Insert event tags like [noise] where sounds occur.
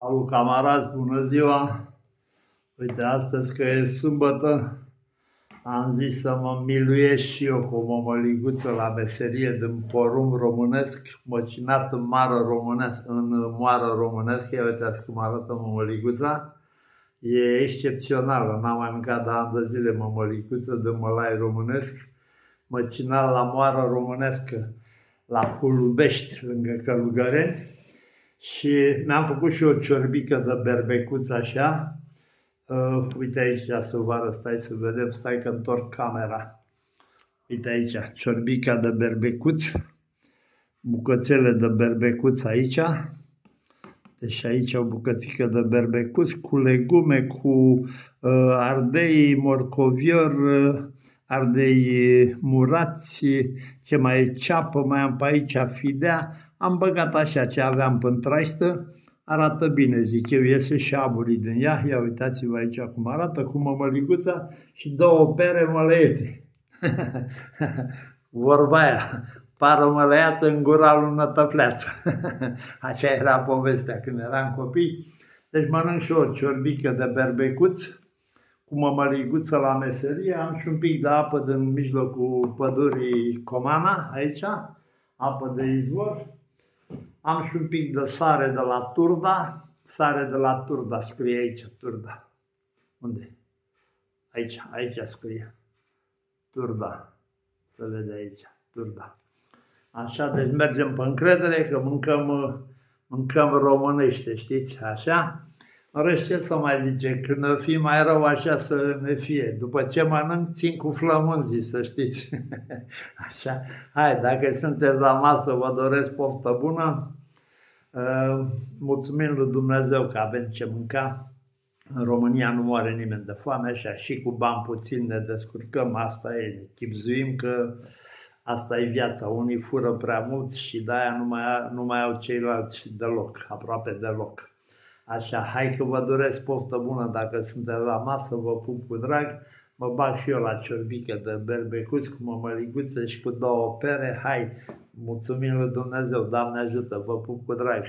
Salut camarazi, bună ziua! Uite, astăzi că e sâmbătă, am zis să mă miluiesc și eu cu o mămăliguță la meserie din porumb românesc, măcinat în mară românesc, în moară românesc. Ia uitați cum arată mămăliguța. E excepțională, n-am mai mâncat de ani de zile mămăliguță de mălai românesc, măcinat la moară românescă, la Hulubești, lângă Călugăreni și mi-am făcut și o ciorbică de berbecuț așa. Uh, uite aici să vă arăt, stai să vedem, stai că întorc camera. Uite aici, ciorbica de berbecuț, bucățele de berbecuț aici. Deci aici o bucățică de berbecuț cu legume, cu uh, ardei morcovior, uh, ardei murați, ce mai e ceapă, mai am pe aici fidea, am băgat așa ce aveam pe traistă, arată bine, zic eu, iese și aburii din ea. Ia uitați-vă aici cum arată, cu mămăliguța și două pere mălăiețe. [laughs] Vorba aia, pară mălăiață în gura lui nătăfleață. [laughs] Așa era povestea când eram copii. Deci mănânc și o ciorbică de berbecuț cu mămăliguță la meserie, am și un pic de apă din mijlocul pădurii Comana, aici, apă de izvor, am și un pic de sare de la Turda. Sare de la Turda, scrie aici, Turda. Unde? Aici, aici scrie. Turda. Se vede aici, Turda. Așa, deci mergem pe încredere că mâncăm, mâncăm românește, știți, așa? În rest, ce să mai zice, când ne fi mai rău așa să ne fie. După ce mănânc, țin cu flămânzii, să știți. [laughs] așa, hai, dacă sunteți la masă, vă doresc poftă bună. Uh, mulțumim lui Dumnezeu că avem ce mânca. În România nu moare nimeni de foame, așa și cu bani puțin ne descurcăm, asta e, ne chipzuim că asta e viața. Unii fură prea mult și de-aia nu mai, nu mai au ceilalți deloc, aproape deloc. Așa, hai că vă doresc poftă bună dacă sunteți la masă, vă pup cu drag. Mă bag și eu la ciorbică de berbecuț cu mămăliguță și cu două pere. Hai, mulțumim lui Dumnezeu, Doamne ajută, vă pup cu drag.